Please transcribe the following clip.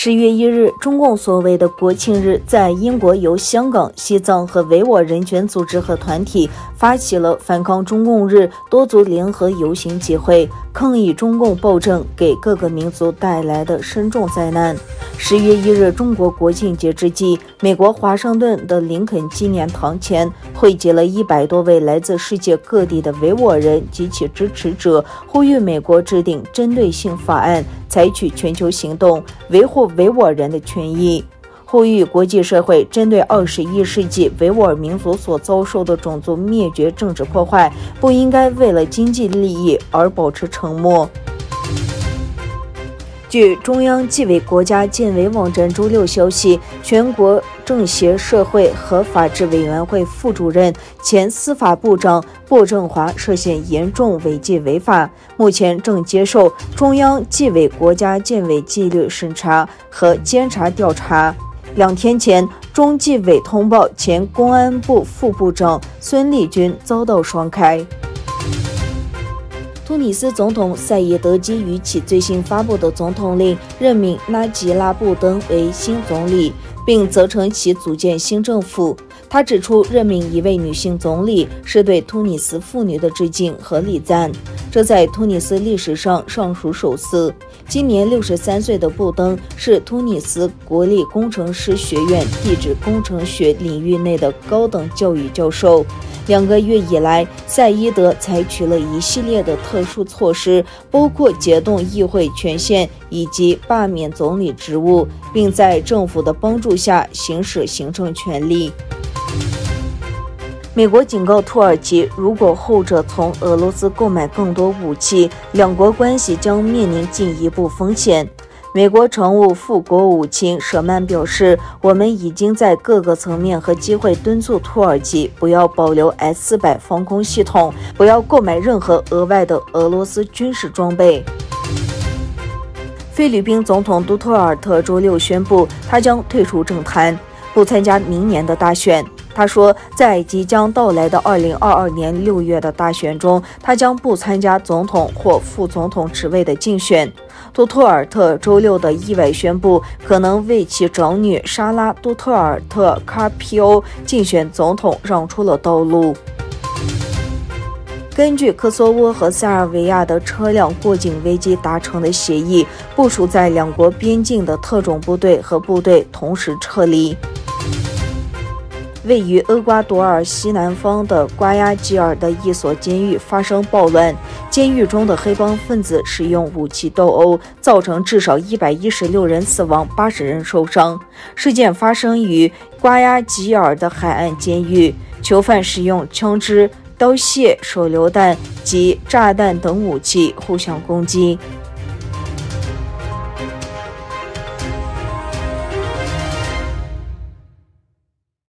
十月一日，中共所谓的国庆日，在英国由香港、西藏和维吾尔人权组织和团体发起了反抗中共日多族联合游行集会，抗议中共暴政给各个民族带来的深重灾难。十月一日，中国国庆节之际，美国华盛顿的林肯纪念堂前汇集了一百多位来自世界各地的维吾尔人及其支持者，呼吁美国制定针对性法案。采取全球行动维护维吾尔人的权益，呼吁国际社会针对二十一世纪维吾尔民族所遭受的种族灭绝政治破坏，不应该为了经济利益而保持沉默。据中央纪委国家监委网站周六消息，全国政协社会和法制委员会副主任、前司法部长薄振华涉嫌严重违纪违法，目前正接受中央纪委国家监委纪律审查和监察调查。两天前，中纪委通报前公安部副部长孙立军遭到双开。突尼斯总统赛义德基于其最新发布的总统令任命拉吉拉布登为新总理，并责成其组建新政府。他指出，任命一位女性总理是对突尼斯妇女的致敬和礼赞，这在突尼斯历史上尚属首次。今年六十三岁的布登是突尼斯国立工程师学院地质工程学领域内的高等教育教授。两个月以来，赛伊德采取了一系列的特殊措施，包括解冻议会权限以及罢免总理职务，并在政府的帮助下行使行政权力。美国警告土耳其，如果后者从俄罗斯购买更多武器，两国关系将面临进一步风险。美国常务副国务卿舍曼表示：“我们已经在各个层面和机会敦促土耳其不要保留 S 四百防空系统，不要购买任何额外的俄罗斯军事装备。”菲律宾总统杜特尔特周六宣布，他将退出政坛，不参加明年的大选。他说，在即将到来的2022年6月的大选中，他将不参加总统或副总统职位的竞选。杜特尔特周六的意外宣布，可能为其长女莎拉·杜特尔特·卡皮欧竞选总统让出了道路。根据科索沃和塞尔维亚的车辆过境危机达成的协议，部署在两国边境的特种部队和部队同时撤离。位于厄瓜多尔西南方的瓜亚吉尔的一所监狱发生暴乱，监狱中的黑帮分子使用武器斗殴，造成至少一百一十六人死亡，八十人受伤。事件发生于瓜亚吉尔的海岸监狱，囚犯使用枪支、刀械、手榴弹及炸弹等武器互相攻击。